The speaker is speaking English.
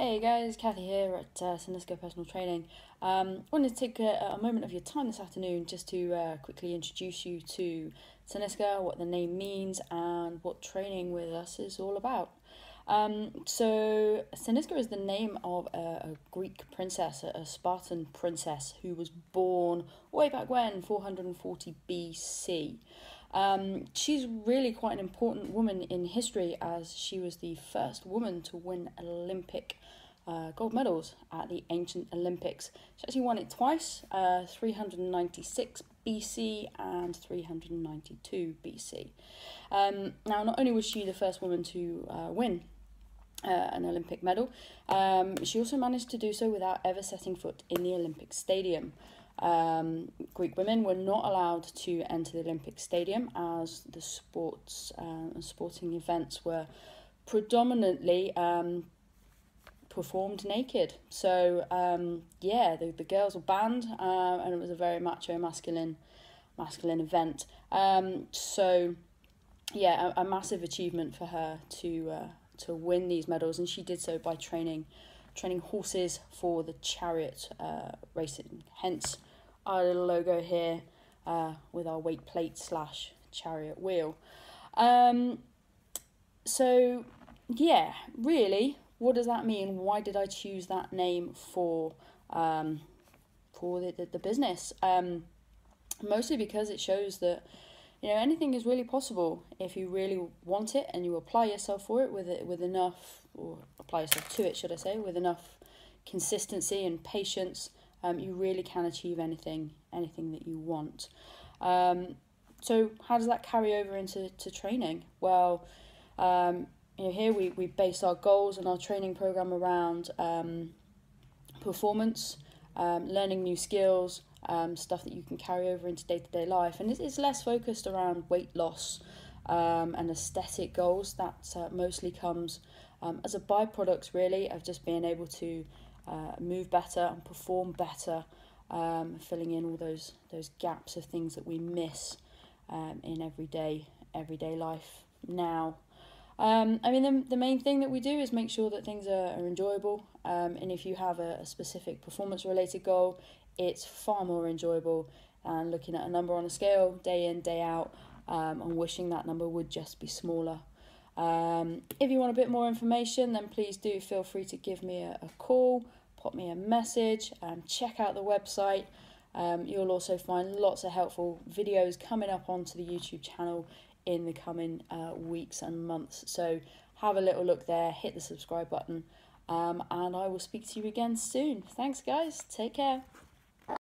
Hey guys, Kathy here at uh, Personal Training. Um, wanted to take a, a, moment of your time this afternoon just to uh, quickly introduce you to Cynisca, what the name means, and what training with us is all about. Um, so, Cynisca is the name of a, a Greek princess, a, a, Spartan princess who was born way back when, 440 BC. Um, she's really quite an important woman in history as she was the first woman to win Olympic uh, gold medals at the ancient Olympics. She actually won it twice, uh, 396 BC and 392 BC. Um, now, not only was she the first woman to uh, win uh, an Olympic medal, um, she also managed to do so without ever setting foot in the Olympic Stadium. Um, Greek women were not allowed to enter the Olympic Stadium as the sports uh, and sporting events were predominantly um, performed naked. So um, yeah, the, the girls were banned, uh, and it was a very macho, masculine, masculine event. Um, so yeah, a, a, massive achievement for her to uh, to win these medals, and she did so by training training horses for the chariot uh, racing. Hence our little logo here uh, with our weight plate slash chariot wheel. Um, so yeah, really, what does that mean? Why did I choose that name for um, for the, the, the business? Um, mostly because it shows that you know anything is really possible if you really want it and you apply yourself for it with it with enough or apply yourself to it, should I say, with enough consistency and patience um, you really can achieve anything anything that you want. Um, so how does that carry over into to training? Well, um, you know, here we, we base our goals and our training program around um, performance, um, learning new skills, um, stuff that you can carry over into day to day life, and it's, it's less focused around weight loss um, and aesthetic goals. That uh, mostly comes um, as a byproduct, really, of just being able to uh, move better and perform better, um, filling in all those those gaps of things that we miss um, in everyday everyday life now. Um, I mean, the, the main thing that we do is make sure that things are, are enjoyable. Um, and if you have a, a specific performance related goal, it's far more enjoyable than looking at a number on a scale day in, day out, um, and wishing that number would just be smaller. Um, if you want a bit more information, then please do feel free to give me a, a call, pop me a message, and check out the website. Um, you'll also find lots of helpful videos coming up onto the YouTube channel in the coming uh, weeks and months. So have a little look there, hit the subscribe button, um, and I will speak to you again soon. Thanks, guys. Take care.